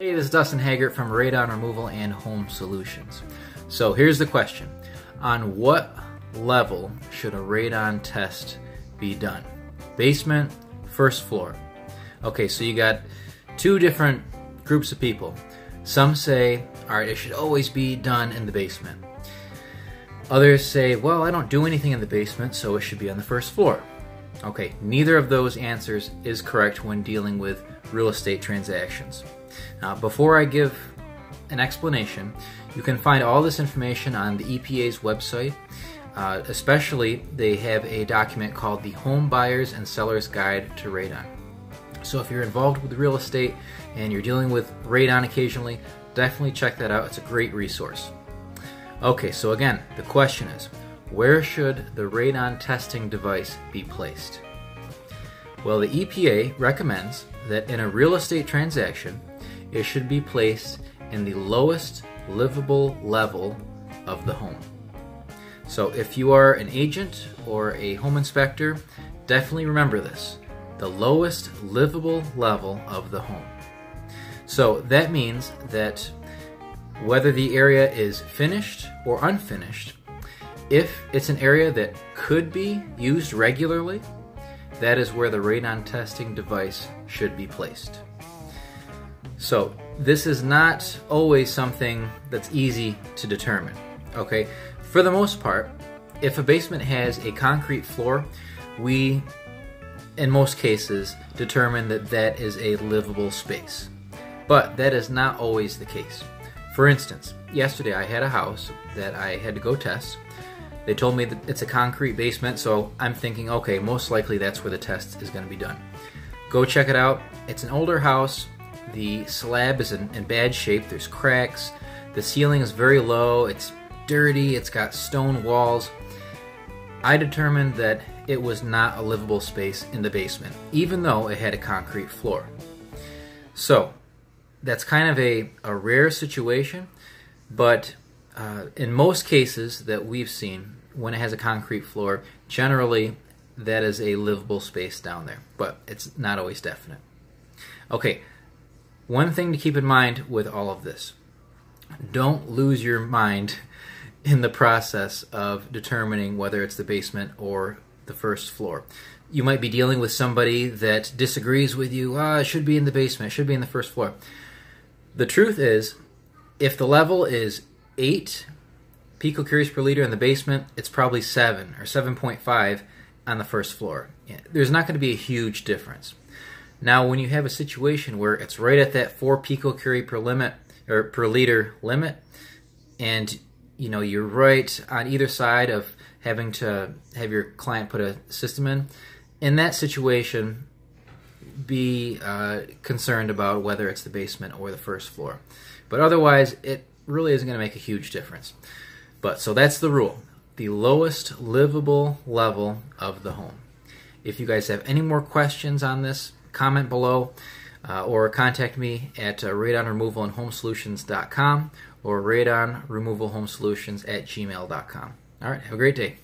Hey, this is Dustin Haggart from Radon Removal and Home Solutions. So here's the question. On what level should a radon test be done? Basement, first floor. Okay, so you got two different groups of people. Some say, all right, it should always be done in the basement. Others say, well, I don't do anything in the basement, so it should be on the first floor. Okay, neither of those answers is correct when dealing with real estate transactions. Now, before I give an explanation, you can find all this information on the EPA's website. Uh, especially, they have a document called the Home Buyers and Sellers Guide to Radon. So, if you're involved with real estate and you're dealing with radon occasionally, definitely check that out. It's a great resource. Okay, so again, the question is where should the radon testing device be placed? Well, the EPA recommends that in a real estate transaction, it should be placed in the lowest livable level of the home. So if you are an agent or a home inspector, definitely remember this the lowest livable level of the home. So that means that whether the area is finished or unfinished, if it's an area that could be used regularly, that is where the radon testing device should be placed. So this is not always something that's easy to determine. Okay, for the most part, if a basement has a concrete floor, we, in most cases, determine that that is a livable space. But that is not always the case. For instance, yesterday I had a house that I had to go test. They told me that it's a concrete basement, so I'm thinking, okay, most likely that's where the test is going to be done. Go check it out. It's an older house, the slab is in, in bad shape, there's cracks, the ceiling is very low, it's dirty, it's got stone walls. I determined that it was not a livable space in the basement, even though it had a concrete floor. So, that's kind of a, a rare situation, but uh, in most cases that we've seen, when it has a concrete floor, generally that is a livable space down there, but it's not always definite. Okay, one thing to keep in mind with all of this don't lose your mind in the process of determining whether it's the basement or the first floor. You might be dealing with somebody that disagrees with you. Ah, oh, it should be in the basement, it should be in the first floor. The truth is, if the level is 8 picocuries per liter in the basement, it's probably 7 or 7.5 on the first floor. There's not going to be a huge difference. Now, when you have a situation where it's right at that four picocurie per limit or per liter limit, and you know you're right on either side of having to have your client put a system in, in that situation, be uh, concerned about whether it's the basement or the first floor. But otherwise, it really isn't going to make a huge difference. But so that's the rule: the lowest livable level of the home. If you guys have any more questions on this, comment below uh, or contact me at uh, radonremoval and homesolutions.com or radonremovalhomesolutions at gmail.com. All right, have a great day.